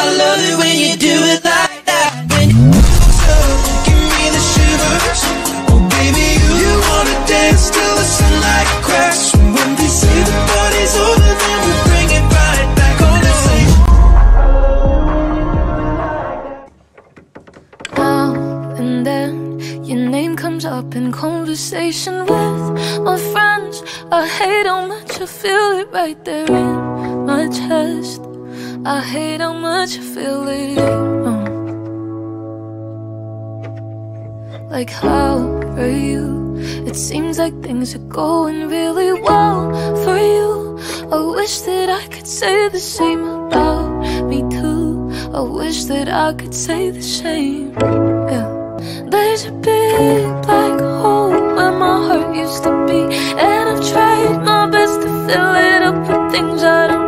I love it when you do it like that. When you give me the shivers. Oh, baby, you, wanna dance till the sunlight. When they say the party's over, then we bring it right back on. Now and then, your name comes up in conversation with my friends. I hate how much I feel it right there in my chest. I hate how much I feel it. uh. Like, how are you? It seems like things are going really well for you. I wish that I could say the same about me too. I wish that I could say the same. Yeah. There's a big black hole where my heart used to be, and I've tried my best to fill it up with things I don't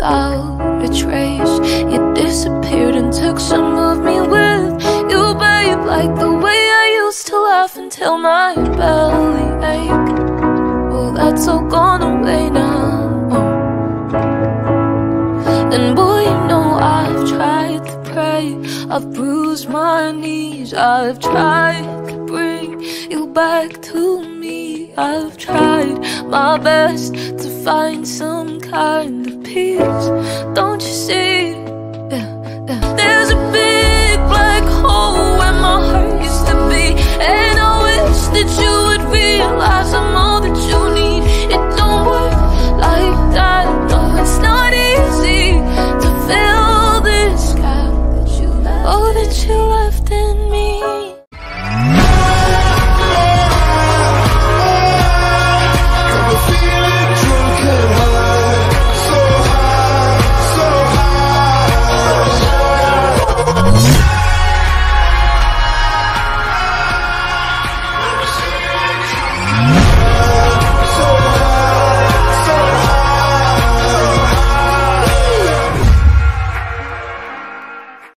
without a trace. You disappeared and took some of me with you, babe. Like the way I used to laugh until my belly ached. Well, that's all gone away now. And boy, you know I've tried to pray. I've bruised my knees. I've tried to bring you back to me. I've tried my best to find some kind of peace. Don't you see?